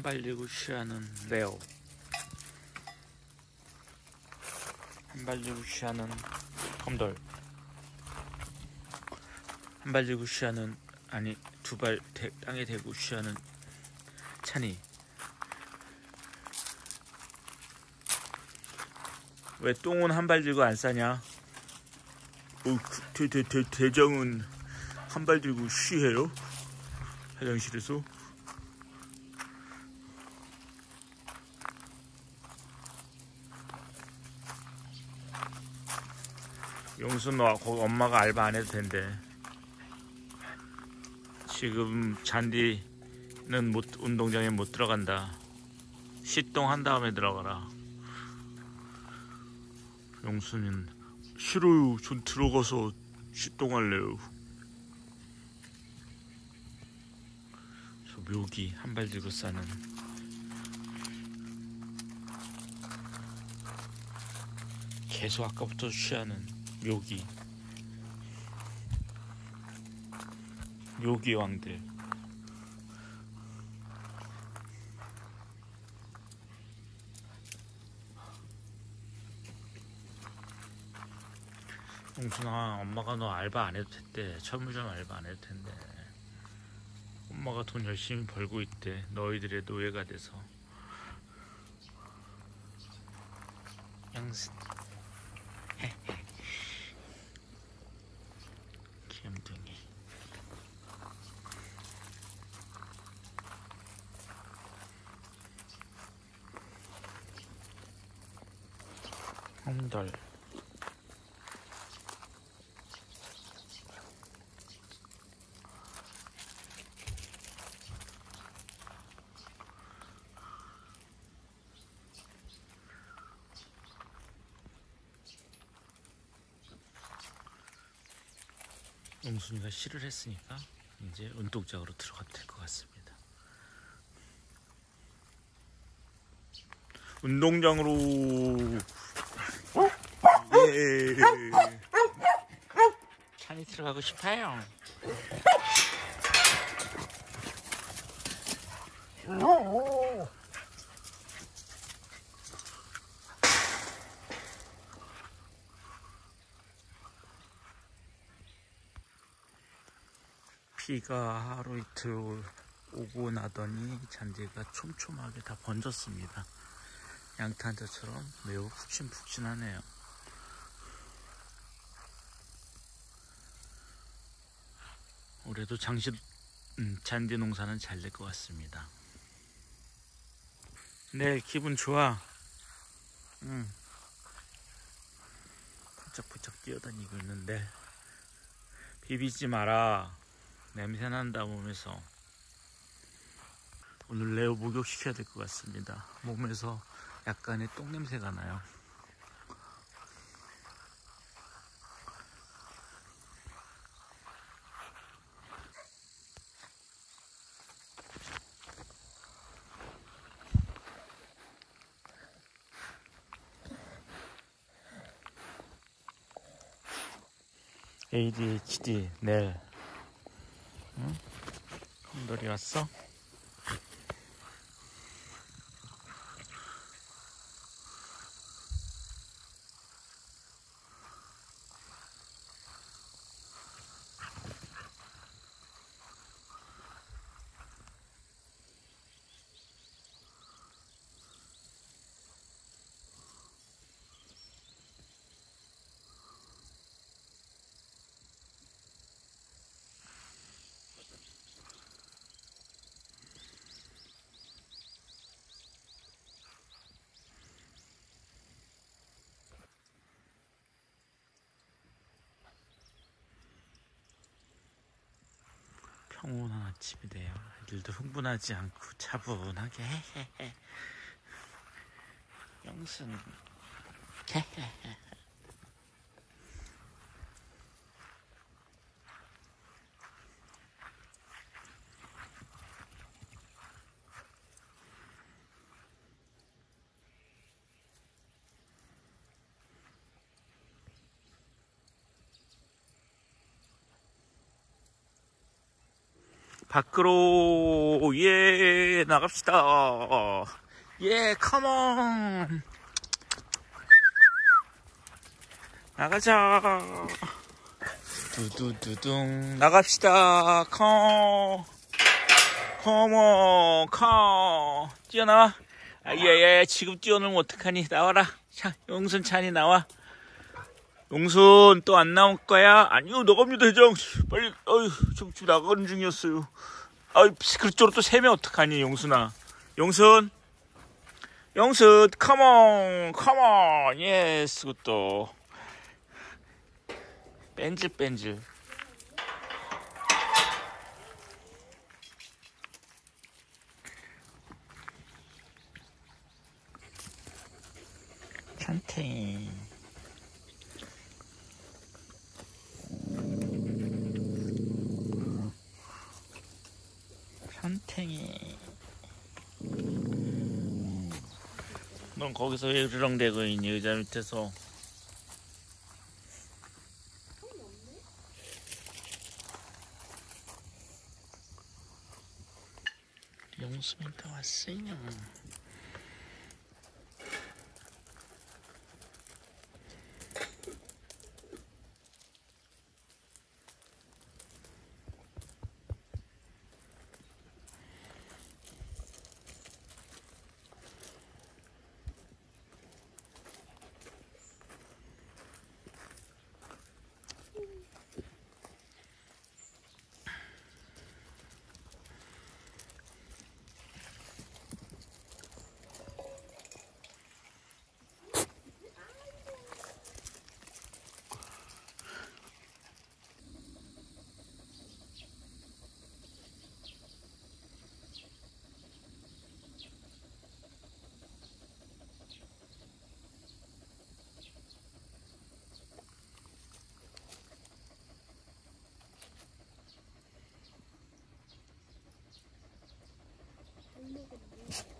한발 들고 쉬하는 레오 한발 들고 쉬하는 컴돌 한발 들고 쉬하는 아니 두 발 땅에 대고 쉬하는 찬이 왜 똥은 한 발 들고 안 싸냐? 어, 그, 대, 대, 대, 대장은 한 발 들고 쉬해요? 화장실에서? 용순 너 거기 엄마가 알바 안 해도 된대. 지금 잔디는 못 운동장에 못 들어간다. 시동 한 다음에 들어가라. 용순이는 싫어요. 전 들어가서 시동할래요. 저 묘기 한 발 들고 싸는 계속 아까부터 취하는 묘기. 묘기 왕들. 홍순아 엄마가 너 알바 안 해도 됐대. 철물점 알바 안 해도 된대. 엄마가 돈 열심히 벌고 있대. 너희들의 노예가 돼서. 양순 귀염둥이 홈덜 용순이가 시를 했으니까 이제 운동장으로 들어가도 될것 같습니다. 운동장으로 예. 찬이 들어가고 싶어요. 비가 하루 이틀 오고 나더니 잔디가 촘촘하게 다 번졌습니다. 양탄자처럼 매우 푹신푹신하네요. 올해도 장시 음, 잔디 농사는 잘 될 것 같습니다. 네, 기분 좋아. 응. 푸쩍푸쩍 뛰어다니고 있는데 비비지 마라. 냄새 난다 몸에서. 오늘 레오 목욕시켜야 될 것 같습니다. 몸에서 약간의 똥 냄새가 나요. ADHD 넬 응? 곰돌이 왔어? 평온한 아침이 돼요. 애들도 흥분하지 않고 차분하게. 영순 밖으로 예 나갑시다. 예 come on 나가자. 두두두둥. 나갑시다. come come on come 뛰어나와. 아예예. 지금 뛰어놀면 어떡하니? 나와라. 자 용순 찬이 나와 용순 또 안 나올 거야? 아니요 나갑니다 회장. 빨리 어휴 지금 집 나가는 중이었어요. 아이 그쪽으로 또 새면 어떡하니 용순아. 용순 용순 come on come on yes good dog. 뺀질뺀질. 찬탱이 넌 거기서 왜 으르렁대고 있니 의자 밑에서? 용수민트 왔어요 going to be